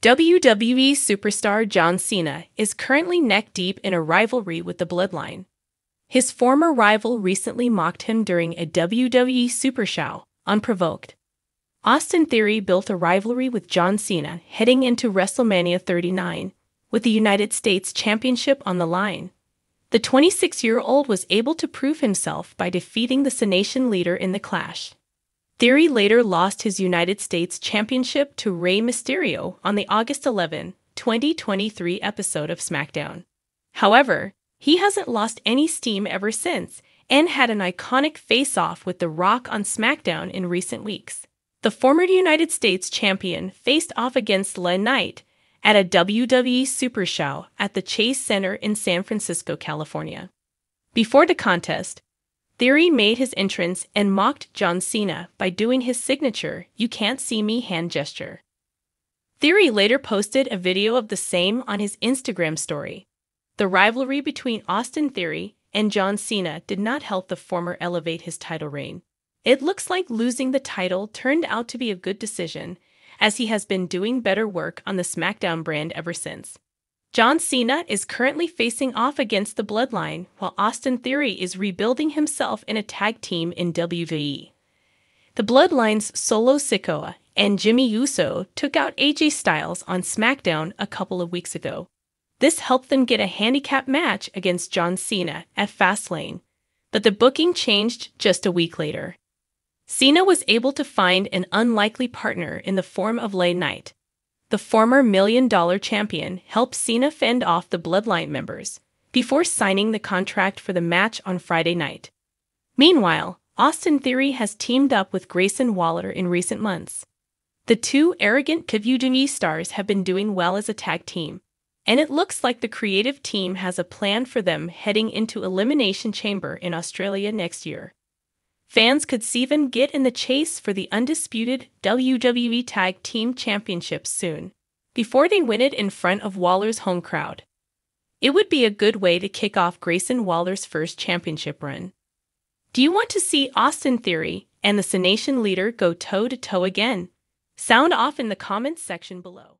WWE superstar John Cena is currently neck deep in a rivalry with the Bloodline. His former rival recently mocked him during a WWE Super Show, unprovoked. Austin Theory built a rivalry with John Cena heading into WrestleMania 39, with the United States Championship on the line. The 26 year old was able to prove himself by defeating the Cenation leader in the clash. Theory later lost his United States Championship to Rey Mysterio on the August 11, 2023 episode of SmackDown. However, he hasn't lost any steam ever since and had an iconic face off with The Rock on SmackDown in recent weeks. The former United States champion faced off against LA Knight at a WWE Super Show at the Chase Center in San Francisco, California. Before the contest, Theory made his entrance and mocked John Cena by doing his signature You Can't See Me hand gesture. Theory later posted a video of the same on his Instagram story. The rivalry between Austin Theory and John Cena did not help the former elevate his title reign. It looks like losing the title turned out to be a good decision, as he has been doing better work on the SmackDown brand ever since. John Cena is currently facing off against the Bloodline, while Austin Theory is rebuilding himself in a tag team in WWE. The Bloodline's Solo Sikoa and Jimmy Uso took out AJ Styles on SmackDown a couple of weeks ago. This helped them get a handicap match against John Cena at Fastlane, but the booking changed just a week later. Cena was able to find an unlikely partner in the form of LA Knight, the former million dollar champion helped Cena fend off the Bloodline members before signing the contract for the match on Friday night. Meanwhile, Austin Theory has teamed up with Grayson Waller in recent months. The two arrogant WWE stars have been doing well as a tag team, and it looks like the creative team has a plan for them heading into Elimination Chamber in Australia next year. Fans could see them get in the chase for the undisputed WWE Tag Team Championship soon, before they win it in front of Waller's home crowd. It would be a good way to kick off Grayson Waller's first championship run. Do you want to see Austin Theory and the Cenation leader go toe to toe again? Sound off in the comments section below.